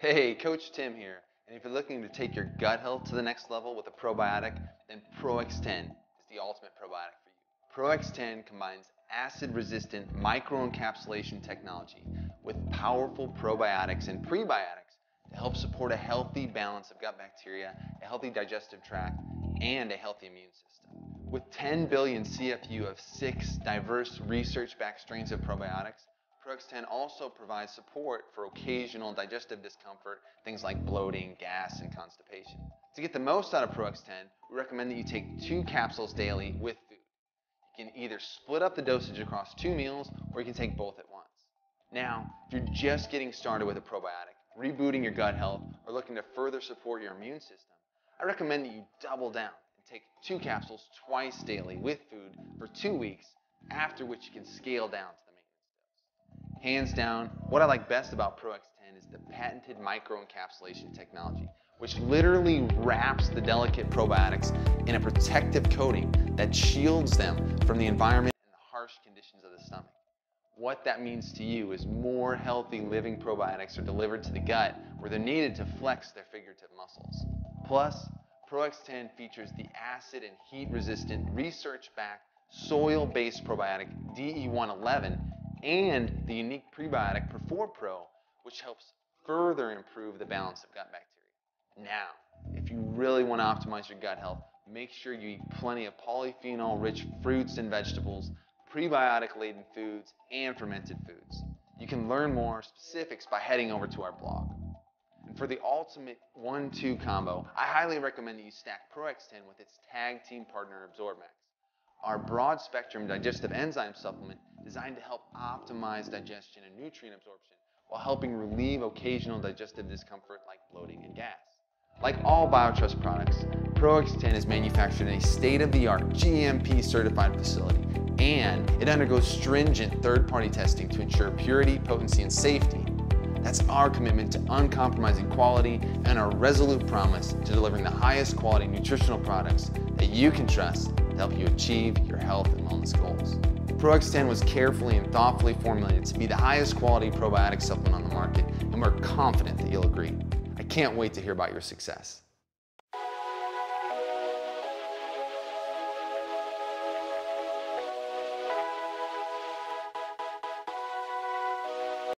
Hey, Coach Tim here. And if you're looking to take your gut health to the next level with a probiotic, then ProX10 is the ultimate probiotic for you. ProX10 combines acid resistant microencapsulation technology with powerful probiotics and prebiotics to help support a healthy balance of gut bacteria, a healthy digestive tract, and a healthy immune system. With 10 billion CFU of six diverse research backed strains of probiotics, ProX10 also provides support for occasional digestive discomfort, things like bloating, gas, and constipation. To get the most out of ProX10, we recommend that you take two capsules daily with food. You can either split up the dosage across two meals or you can take both at once. Now, if you're just getting started with a probiotic, rebooting your gut health, or looking to further support your immune system, I recommend that you double down and take two capsules twice daily with food for two weeks, after which you can scale down to Hands down, what I like best about ProX10 is the patented microencapsulation technology, which literally wraps the delicate probiotics in a protective coating that shields them from the environment and the harsh conditions of the stomach. What that means to you is more healthy living probiotics are delivered to the gut where they're needed to flex their figurative muscles. Plus, ProX10 features the acid and heat resistant research backed soil based probiotic DE111 and the unique prebiotic PreforPro, which helps further improve the balance of gut bacteria. Now, if you really want to optimize your gut health, make sure you eat plenty of polyphenol rich fruits and vegetables, prebiotic laden foods, and fermented foods. You can learn more specifics by heading over to our blog. And for the ultimate 1 2 combo, I highly recommend that you stack ProX10 with its tag team partner AbsorbMax our broad spectrum digestive enzyme supplement designed to help optimize digestion and nutrient absorption while helping relieve occasional digestive discomfort like bloating and gas. Like all BioTrust products, ProX10 is manufactured in a state-of-the-art GMP certified facility and it undergoes stringent third-party testing to ensure purity, potency, and safety. That's our commitment to uncompromising quality and our resolute promise to delivering the highest quality nutritional products that you can trust help you achieve your health and wellness goals. ProX10 was carefully and thoughtfully formulated to be the highest quality probiotic supplement on the market, and we're confident that you'll agree. I can't wait to hear about your success.